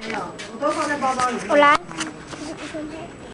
没有我都放在包包里面。